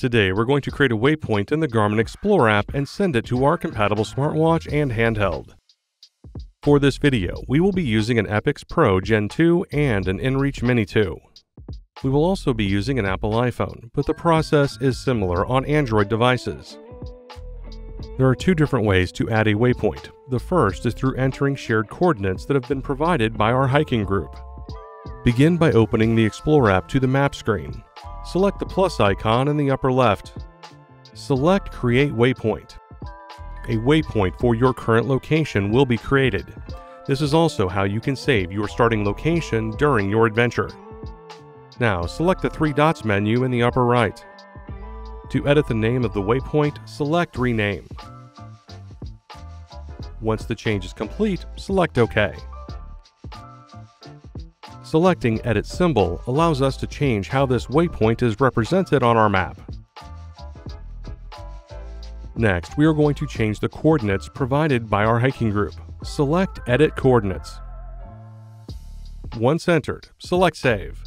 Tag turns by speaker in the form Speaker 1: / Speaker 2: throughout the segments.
Speaker 1: Today, we're going to create a waypoint in the Garmin Explore app and send it to our compatible smartwatch and handheld. For this video, we will be using an Epix Pro Gen 2 and an InReach Mini 2. We will also be using an Apple iPhone, but the process is similar on Android devices. There are two different ways to add a waypoint. The first is through entering shared coordinates that have been provided by our hiking group. Begin by opening the Explore app to the map screen. Select the plus icon in the upper left. Select Create Waypoint. A waypoint for your current location will be created. This is also how you can save your starting location during your adventure. Now, select the three dots menu in the upper right. To edit the name of the waypoint, select Rename. Once the change is complete, select OK. Selecting Edit Symbol allows us to change how this waypoint is represented on our map. Next, we are going to change the coordinates provided by our hiking group. Select Edit Coordinates. Once entered, select Save.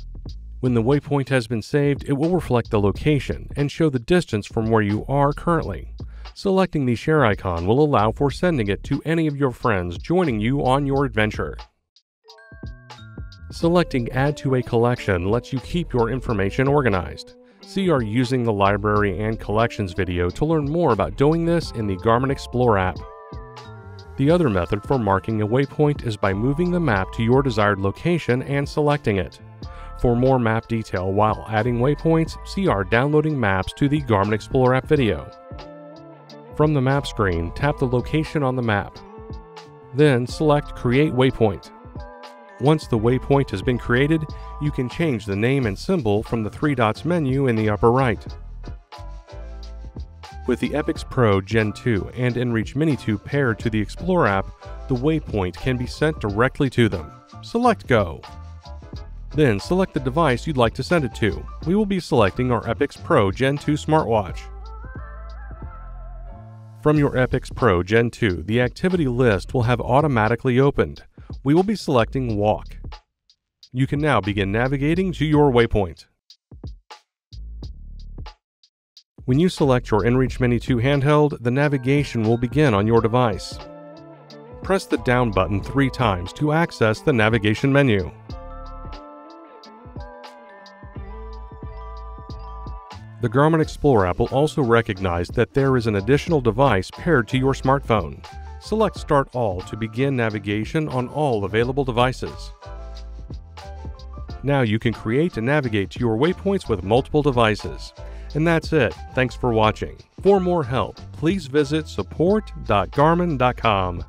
Speaker 1: When the waypoint has been saved, it will reflect the location and show the distance from where you are currently. Selecting the share icon will allow for sending it to any of your friends joining you on your adventure. Selecting Add to a Collection lets you keep your information organized. See our Using the Library and Collections video to learn more about doing this in the Garmin Explore app. The other method for marking a waypoint is by moving the map to your desired location and selecting it. For more map detail while adding waypoints, see our Downloading Maps to the Garmin Explore app video. From the map screen, tap the location on the map. Then select Create Waypoint. Once the waypoint has been created, you can change the name and symbol from the three dots menu in the upper right. With the Epix Pro Gen 2 and InReach Mini 2 paired to the Explore app, the waypoint can be sent directly to them. Select Go. Then select the device you'd like to send it to. We will be selecting our Epix Pro Gen 2 smartwatch. From your Epix Pro Gen 2, the activity list will have automatically opened we will be selecting Walk. You can now begin navigating to your waypoint. When you select your InReach Mini 2 handheld, the navigation will begin on your device. Press the down button three times to access the navigation menu. The Garmin Explore app will also recognize that there is an additional device paired to your smartphone. Select Start All to begin navigation on all available devices. Now you can create and navigate to your waypoints with multiple devices. And that's it. Thanks for watching. For more help, please visit support.garmin.com.